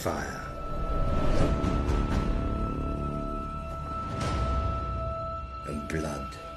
fire. And blood.